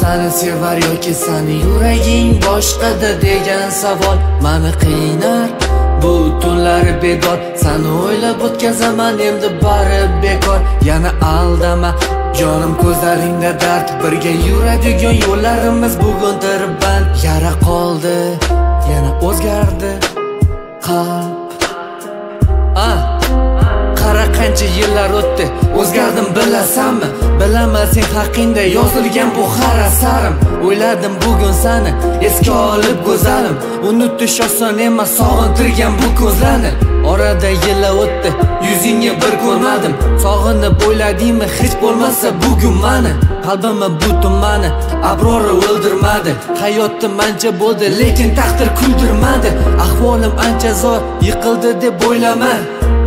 sani sevar yoki sani yuraging boshqada degan savol. Mani qiynar bu tunlar bedor. Sani o'ylab o'tkazaman endi bari bekor. Yana aldama jonim ko'zlaringda dard. Birga yuradigan yo'llarimiz bugun tirband yara qoldi yana o'zgardi qalb qancha yillar o'tdi o'zgardim bilasanmi? Bilaman sen haqingda yozilgan bu har asarim. O'yladim bugun sani esga olib go'zalim. Unutish oson emas sog'intirgan bu ko'zlarni. Orada yillar o'tdi yuzingni bir ko'rmadim. Sog'inib o'yladingmi hech bo'lmasa bugun mani. Qalbimni bu tumani abrori o'ldirmadi. Hayotim ancha bo'ldi lekin taqdir kuldirmadi. Ahvolim ancha zo'r yiqildi deb o'ylama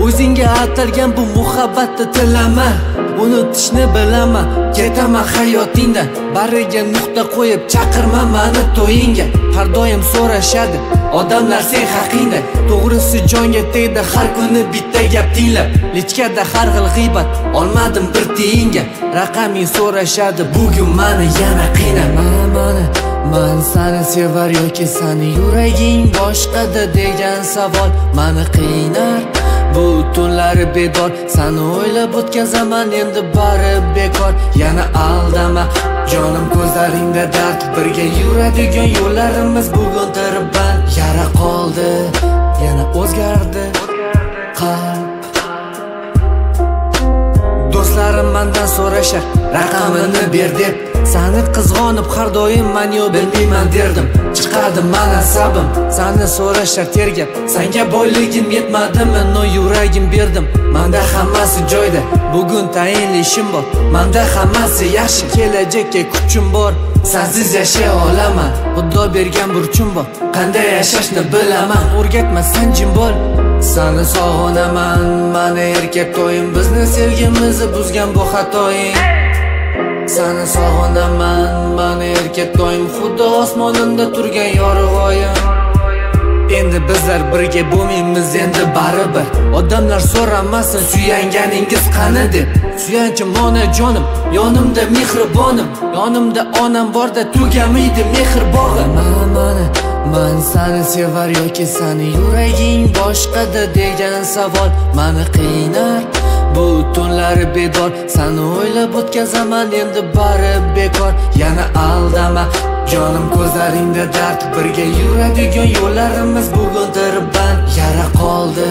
o'zingga atalgan bu muhabbatni tilama. Unutishni bilaman ketaman hayotingdan bariga nuqta qo'yib chaqirma mani to'yingga. Har doim so'rashadi. Odamlar sen haqingda. To'g'risi jonga tegdi har kuni bitta gap tinglab lichkada har xil g'iybat olmadim bir tiyinga. Raqaming so'rashadi bugun mani yana qiynab mana mana man sani sevar yoki sani yuraging boshqada degan savol. Mani qiynar bu tunlar bedor. Sani o'ylab o'tkazaman endi bari bekor. Yana aldama jonim ko'zlaringda dard. Birga yuradigan yo'llarimiz bugun tirband yara qoldi yana o'zgardi. Qalb do'stlarim mandan so'rashar raqamini ber deb. Sani qizg'onib har doim man yo bilmayman derdim. Chiqadi man asabim sani so'rashar tergab sanga boyligim yetmadimi? No yuragim berdim. Manda hammasi joyda bugun tayinli ishim bor. Manda hammasi yaxshi kelajakka kuchim bor. Sansiz yashay olaman xudo bergan burchim bor. Qanday yashashni bilaman o'rgatmasan jim bo'l. Sani sog'inaman mani erkak to'yim. Bizni sevgimizni buzgan bu xatoying. Sani sog'inaman mani erkak to'yim. Xuddi osmonimda turgan yorug'oyim. Endi bizlar birga bo'lmaymiz endi baribir. Odamlar so'ramasin suyanganingiz qani deb. Suyanchim onajonim yonimda mehribonim yonimda onam borda tugamaydi mehr bog'i mana mana. Man sani sevar yoki sani yuraging boshqada degan savol. Mani qiynar bu tunlar bedor. Sani o'ylab o'tkazaman endi bari bekor. Yana aldama jonim ko'zlaringda dard. Birga yuradigan yo'llarimiz bugun tirband yara qoldi.